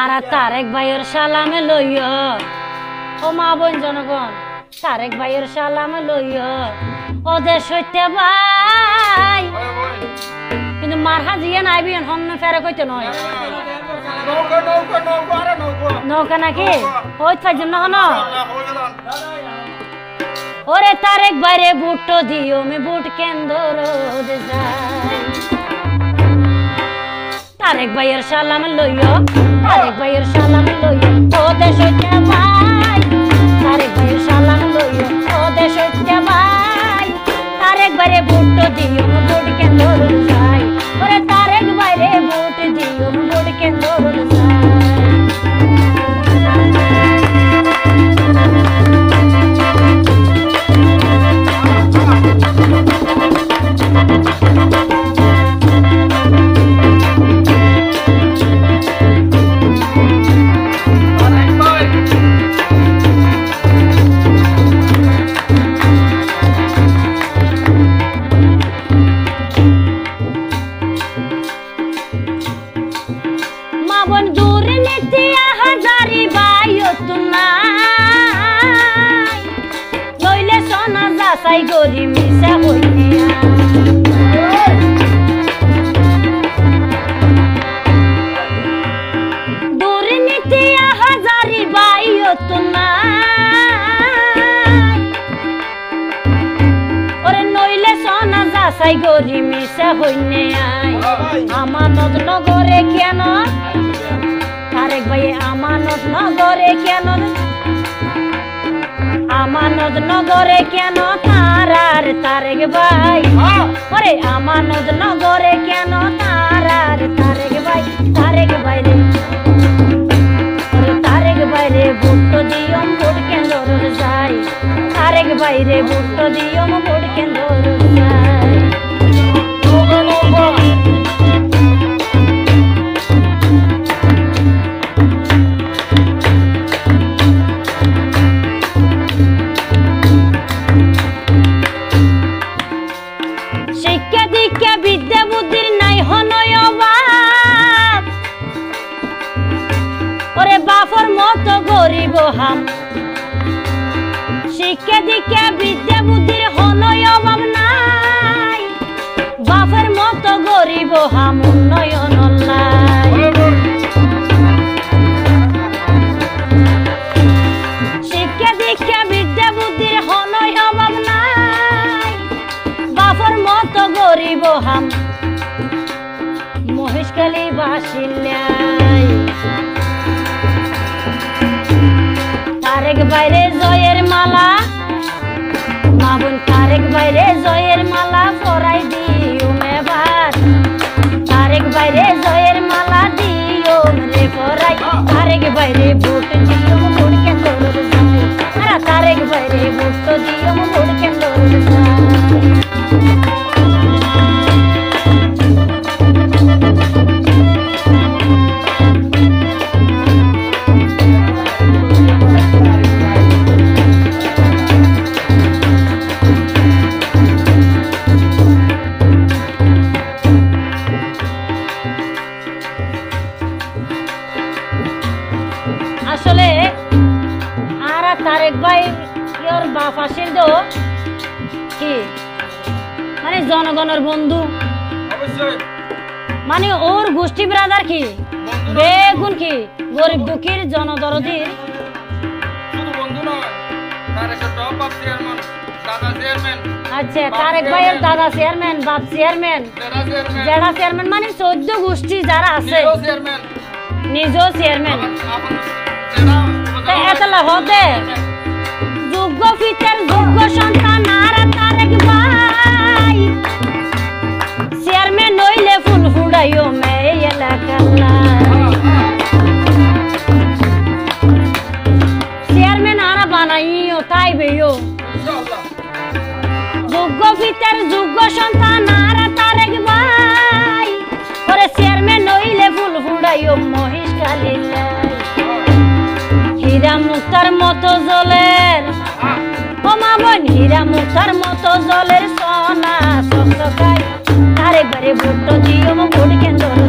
আর তারেক ভাইয়ের সালামে লইয় ও মা বোন জনগণ, তারেক ভাইয়ের সালামে লইয় ওদের সত্যি ভাই। কিন্তু মার হাজিয়ে নাইবি হন ফেরে কইতে নয়। নৌকা নাকি? ওই থাকছেন না হন। ওরে তারেক বাইরে বুট দিও মে বুট কেন্দ্র রোদ যায়? তারেক ভাইয়ের সালাম লইও তারেক ভাইয়ের সালাম লইও। ও দেশ মা বোন দুর্নীতি হাজারি বাইয়ত নাই। লইলে সোনা যাচাই গরি মিশা হইয়া দুর্নীতি হাজারি বাইয়ত নাই। ওরে নইলে সোনা যাচাই গরি মিশা হইনে আমানত নগরে কেন তারেক ভাই আমানত নগরে কেন? আমানত নগরে কেন তারার তারেক ভাই? ওরে, আমানত নগরে কেন তারার তারেক ভাই? তারেক ভাই রে। তারেক ভাই রে ভোট দিয়ম ভোট কেন্দ্র যাই তারেক ভাই রে ভোট দিয়ম ভোট কেন্দ্র শিক্ষা দীক্ষা বিদ্যা বুদ্ধির হনয় অভাব নাই। বাপের মতো গরিব হাম শিক্ষা দীক্ষা বিদ্যা বুদ্ধির হনয় অভাব নাই। বাপর মতো গরিব হাম মহেশখালী বাসিল্লাই তারেক বাইরে জয়ের মালা। মাবুন তারেক বাইরে জয়ের তারেক ভাই ইয়র বাপ আসিল তো। কি? মানে জনগণের বন্ধু। মানে ওর গোষ্ঠী ব্রাদার কি? বেগুন কি? গরিব দুঃখীর জনদরদির। আচ্ছা তারেক ভাইয়ের দাদা চেয়ারম্যান বাপ চেয়ারম্যান জেডা চেয়ারম্যান মানে চোদ্দ গোষ্ঠী যারা আছে। নিজেও চেয়ারম্যান এতলা হতে। যোগ্য ফিতের যোগ্য সন্তান আর তারেক ভাই। চেয়ারম্যান নইলে ফুল ফুড়াইও মে এলাকাল্লা চেয়ারম্যান আরা বানাইও, তাই বেও যোগ্য ফিতের যোগ্য সন্তান আর তারেক ভাই। ওরে চেয়ারম্যান নইলে ফুল ফুড়াইও মহিষ হীরা মুক্তার মতো জলের ওমা বোন হীরা মুক্তার মতো জলের সোনা সস্তায় তারে বারে ভুট্টো জিও ভোট কেন্দ্র।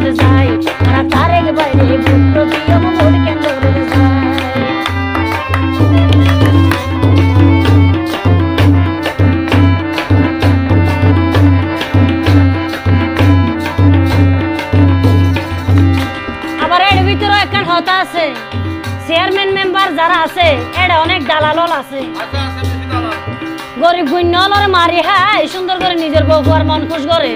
যারা আছে এটা অনেক দালালল আছে। গরিব গুণ্যলরে মারি হ্যাঁ সুন্দর করে নিজের বউ আর মন খুশ করে।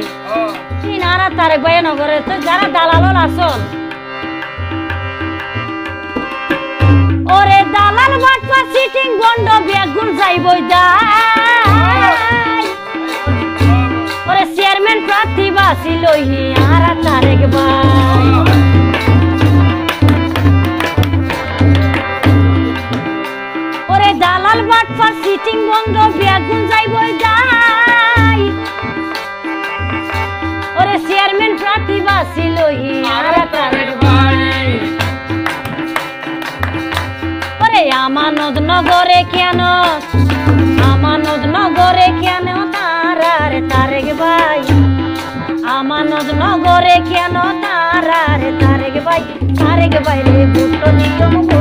ইনারা তারেক ভাই নগরে তো যারা দালালল আসল ওরে দালাল বাটপা সিটিং বন্ড বেগুন যাইবই দাই ওরে চেয়ারম্যান প্রার্থী বাসি লইহি আরা তারেক ভাই। দালাল বাটপা সিটিং বন্ধ বেগুন যাইবই দাই ওরে চেয়ারম্যান প্রার্থী বাসি লইহি আরা তারেক ভাই ওরে আমানত নগরে কেন আমানত নগরে কেন তারার তারেক ভাই আমানত নগরে কেন তারার তারেক ভাই তারেক ভাই রে ভুট্টো দিও